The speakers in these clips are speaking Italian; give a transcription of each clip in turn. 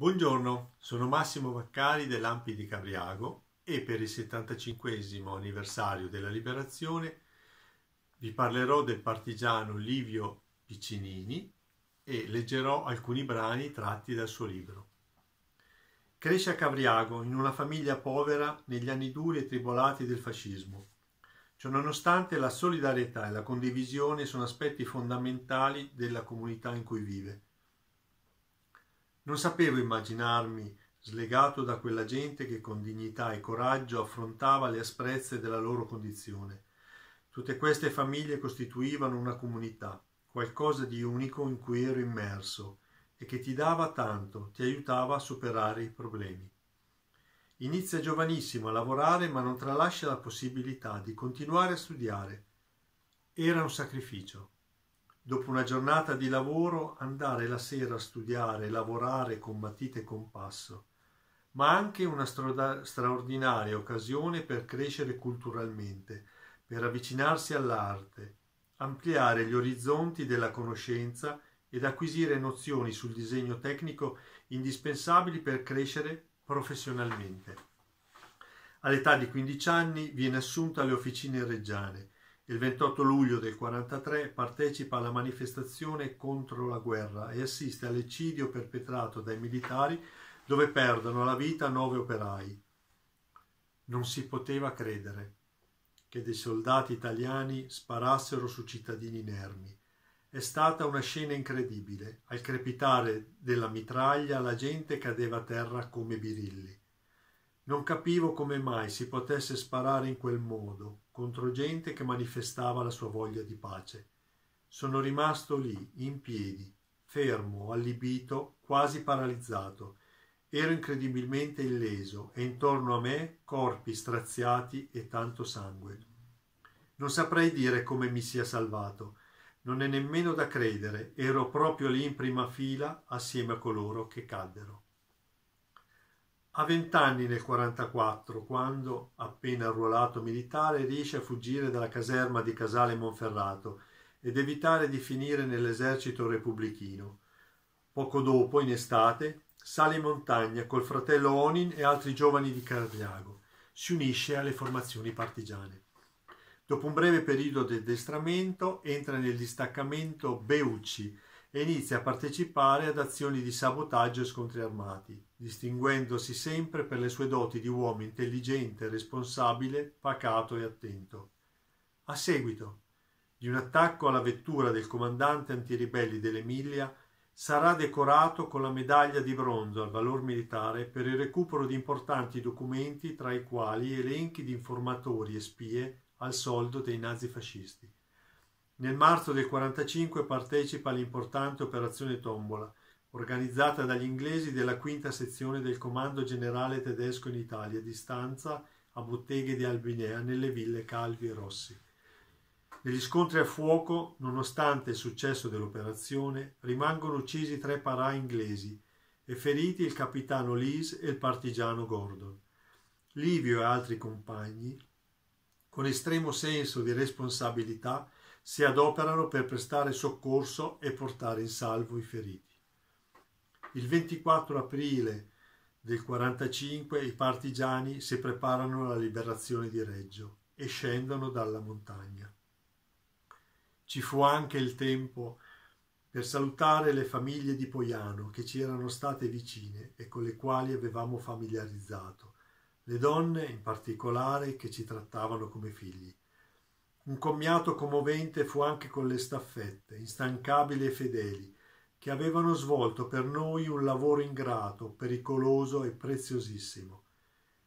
Buongiorno, sono Massimo Vaccari dell'Ampi di Cavriago e per il 75 anniversario della liberazione vi parlerò del partigiano Livio Piccinini e leggerò alcuni brani tratti dal suo libro. Cresce a Cavriago in una famiglia povera negli anni duri e tribolati del fascismo. Ciononostante la solidarietà e la condivisione sono aspetti fondamentali della comunità in cui vive non sapevo immaginarmi slegato da quella gente che con dignità e coraggio affrontava le asprezze della loro condizione. Tutte queste famiglie costituivano una comunità, qualcosa di unico in cui ero immerso e che ti dava tanto, ti aiutava a superare i problemi. Inizia giovanissimo a lavorare ma non tralascia la possibilità di continuare a studiare. Era un sacrificio dopo una giornata di lavoro, andare la sera a studiare, lavorare con matite e compasso, ma anche una straordinaria occasione per crescere culturalmente, per avvicinarsi all'arte, ampliare gli orizzonti della conoscenza ed acquisire nozioni sul disegno tecnico indispensabili per crescere professionalmente. All'età di 15 anni viene assunta alle officine reggiane il 28 luglio del 1943 partecipa alla manifestazione contro la guerra e assiste all'eccidio perpetrato dai militari dove perdono la vita nove operai. Non si poteva credere che dei soldati italiani sparassero su cittadini inermi. È stata una scena incredibile. Al crepitare della mitraglia la gente cadeva a terra come birilli. Non capivo come mai si potesse sparare in quel modo, contro gente che manifestava la sua voglia di pace. Sono rimasto lì, in piedi, fermo, allibito, quasi paralizzato. Ero incredibilmente illeso e intorno a me corpi straziati e tanto sangue. Non saprei dire come mi sia salvato. Non è nemmeno da credere, ero proprio lì in prima fila assieme a coloro che caddero. Ha vent'anni nel 44, quando, appena arruolato militare, riesce a fuggire dalla caserma di Casale Monferrato ed evitare di finire nell'esercito repubblichino. Poco dopo, in estate, sale in montagna col fratello Onin e altri giovani di Cardiago. Si unisce alle formazioni partigiane. Dopo un breve periodo di addestramento entra nel distaccamento Beucci, e inizia a partecipare ad azioni di sabotaggio e scontri armati, distinguendosi sempre per le sue doti di uomo intelligente, responsabile, pacato e attento. A seguito di un attacco alla vettura del comandante antiribelli dell'Emilia, sarà decorato con la medaglia di bronzo al valor militare per il recupero di importanti documenti tra i quali elenchi di informatori e spie al soldo dei nazifascisti. Nel marzo del 45 partecipa all'importante operazione Tombola, organizzata dagli inglesi della quinta sezione del Comando Generale Tedesco in Italia, di stanza a Botteghe di Albinea, nelle ville Calvi e Rossi. Negli scontri a fuoco, nonostante il successo dell'operazione, rimangono uccisi tre parà inglesi e feriti il capitano Lees e il partigiano Gordon. Livio e altri compagni, con estremo senso di responsabilità, si adoperano per prestare soccorso e portare in salvo i feriti. Il 24 aprile del 45 i partigiani si preparano alla liberazione di Reggio e scendono dalla montagna. Ci fu anche il tempo per salutare le famiglie di Poiano che ci erano state vicine e con le quali avevamo familiarizzato, le donne in particolare che ci trattavano come figli. Un commiato commovente fu anche con le staffette, instancabili e fedeli, che avevano svolto per noi un lavoro ingrato, pericoloso e preziosissimo.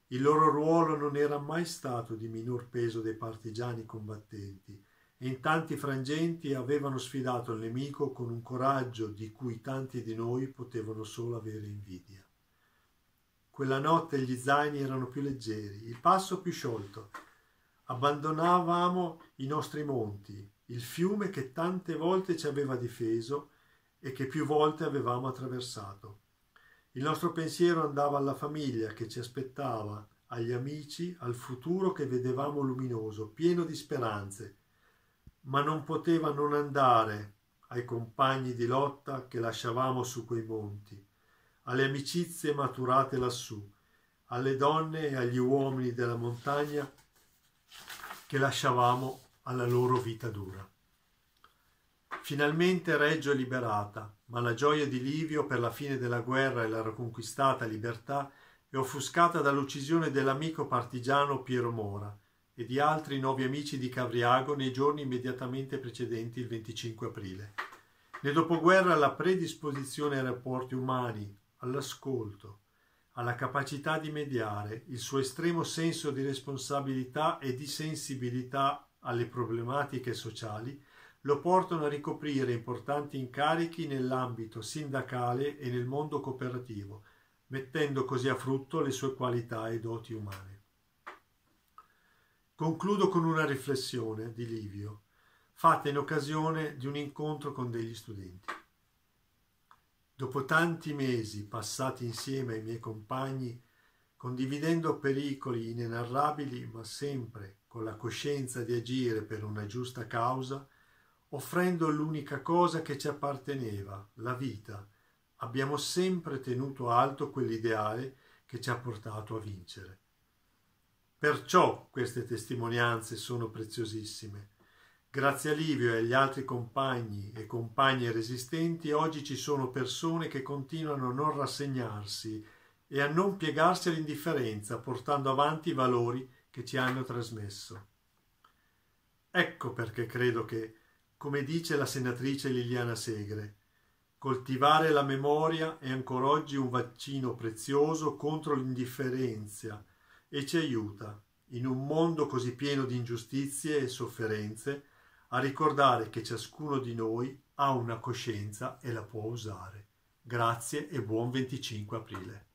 Il loro ruolo non era mai stato di minor peso dei partigiani combattenti e in tanti frangenti avevano sfidato il nemico con un coraggio di cui tanti di noi potevano solo avere invidia. Quella notte gli zaini erano più leggeri, il passo più sciolto, abbandonavamo i nostri monti, il fiume che tante volte ci aveva difeso e che più volte avevamo attraversato. Il nostro pensiero andava alla famiglia che ci aspettava, agli amici, al futuro che vedevamo luminoso, pieno di speranze, ma non poteva non andare ai compagni di lotta che lasciavamo su quei monti, alle amicizie maturate lassù, alle donne e agli uomini della montagna che lasciavamo alla loro vita dura. Finalmente Reggio è liberata, ma la gioia di Livio per la fine della guerra e la riconquistata libertà è offuscata dall'uccisione dell'amico partigiano Piero Mora e di altri nuovi amici di Cavriago nei giorni immediatamente precedenti il 25 aprile. Nel dopoguerra la predisposizione ai rapporti umani, all'ascolto, alla capacità di mediare, il suo estremo senso di responsabilità e di sensibilità alle problematiche sociali lo portano a ricoprire importanti incarichi nell'ambito sindacale e nel mondo cooperativo, mettendo così a frutto le sue qualità e doti umane. Concludo con una riflessione di Livio, fatta in occasione di un incontro con degli studenti. Dopo tanti mesi passati insieme ai miei compagni, condividendo pericoli inenarrabili, ma sempre con la coscienza di agire per una giusta causa, offrendo l'unica cosa che ci apparteneva, la vita. Abbiamo sempre tenuto alto quell'ideale che ci ha portato a vincere. Perciò queste testimonianze sono preziosissime. Grazie a Livio e agli altri compagni e compagne resistenti, oggi ci sono persone che continuano a non rassegnarsi e a non piegarsi all'indifferenza, portando avanti i valori che ci hanno trasmesso. Ecco perché credo che come dice la senatrice Liliana Segre. Coltivare la memoria è ancora oggi un vaccino prezioso contro l'indifferenza e ci aiuta, in un mondo così pieno di ingiustizie e sofferenze, a ricordare che ciascuno di noi ha una coscienza e la può usare. Grazie e buon 25 aprile.